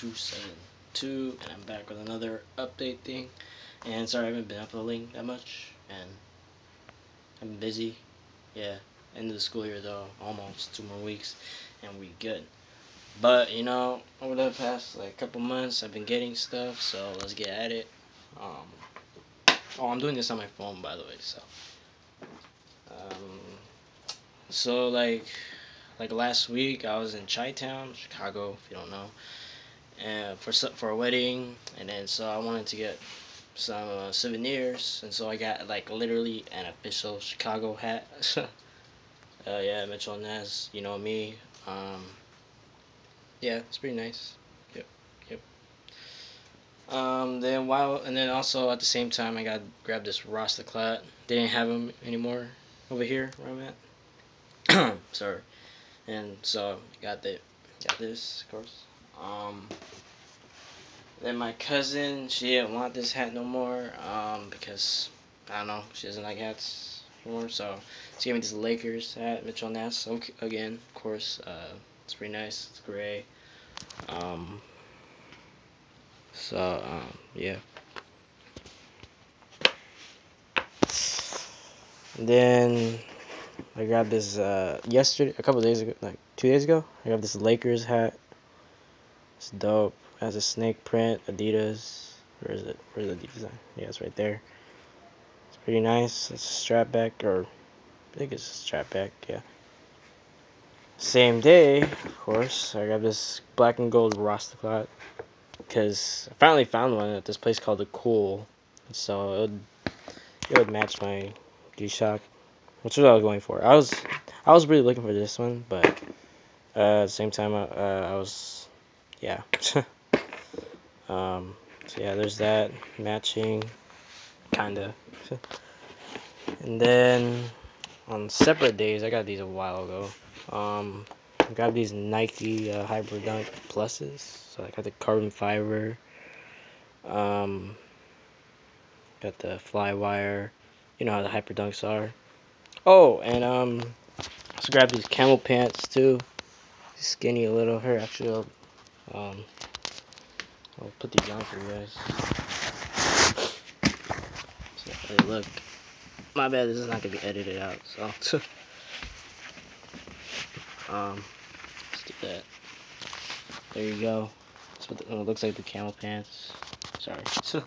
272 and I'm back with another update thing. And sorry I haven't been uploading that much and I'm busy. Yeah end of the school year though. Almost two more weeks and we good. But you know over the past like couple months I've been getting stuff so let's get at it. Um, oh I'm doing this on my phone by the way so. Um, so like like last week I was in Chi Town Chicago if you don't know and for for a wedding, and then so I wanted to get some uh, souvenirs, and so I got like literally an official Chicago hat. uh, yeah, Mitchell Ness, you know me. Um, yeah, it's pretty nice. Yep, yep. Um, then while and then also at the same time I got grabbed this Rastaclat. They didn't have them anymore over here where I'm at. Sorry. And so got the got this of course. Um, then my cousin, she didn't want this hat no more um, because, I don't know, she doesn't like hats anymore. So she gave me this Lakers hat, Mitchell Ness. Again, of course, uh, it's pretty nice. It's gray. Um, so, um, yeah. then I grabbed this uh, yesterday, a couple days ago, like two days ago. I got this Lakers hat. It's dope has a snake print, Adidas. Where is it? Where's the design? Yeah, it's right there. It's pretty nice. It's a strap back, or I think it's a strap back, yeah. Same day, of course, I got this black and gold Rastaclat. Because I finally found one at this place called The Cool. So it would, it would match my G-Shock. Which is what I was going for. I was I was really looking for this one, but uh, at the same time, uh, I was, yeah. Um, so yeah, there's that matching, kinda. and then on separate days, I got these a while ago. Um, I got these Nike uh, Hyperdunk Pluses. So I got the carbon fiber. Um, got the Flywire. You know how the Hyperdunks are. Oh, and um, let's grab these camo pants too. Skinny a little. Here, actually, I'll, um, I'll put these on for you guys. So, look. My bad, this is not gonna be edited out, so. um, let's do that. There you go. That's what the, it looks like the camo pants. Sorry.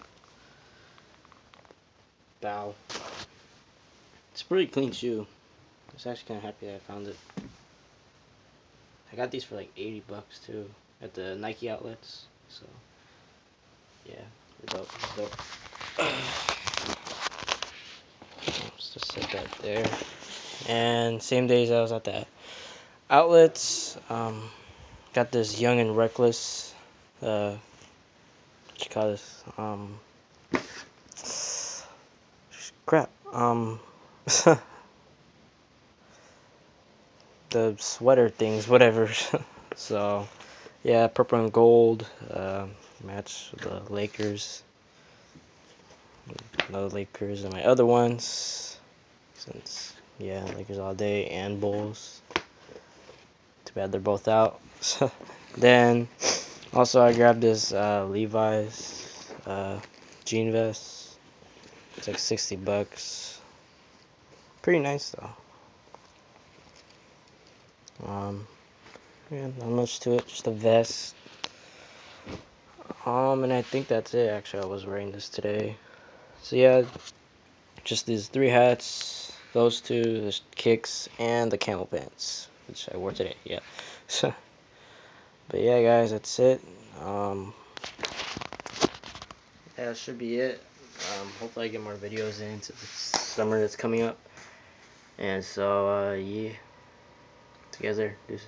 Bow. It's a pretty clean shoe. I was actually kind of happy that I found it. I got these for like 80 bucks too at the Nike outlets. So yeah, dope, dope. Let's just set that there. And same days I was at the outlets, um, got this Young and Reckless, uh, what you call this, um, crap, um, the sweater things, whatever. so, yeah, purple and gold. Uh, match the Lakers. Another Lakers and my other ones. Since, yeah, Lakers all day and Bulls. Too bad they're both out. then, also I grabbed this uh, Levi's uh, jean vest. It's like 60 bucks. Pretty nice though. Um, yeah, not much to it, just a vest. Um, and I think that's it. Actually, I was wearing this today. So yeah, just these three hats, those two, the kicks, and the camo pants, which I wore today. Yeah. So, but yeah, guys, that's it. Um, yeah, that should be it. Um, hopefully, I get more videos into the summer that's coming up. And so, uh, yeah, together, deuces.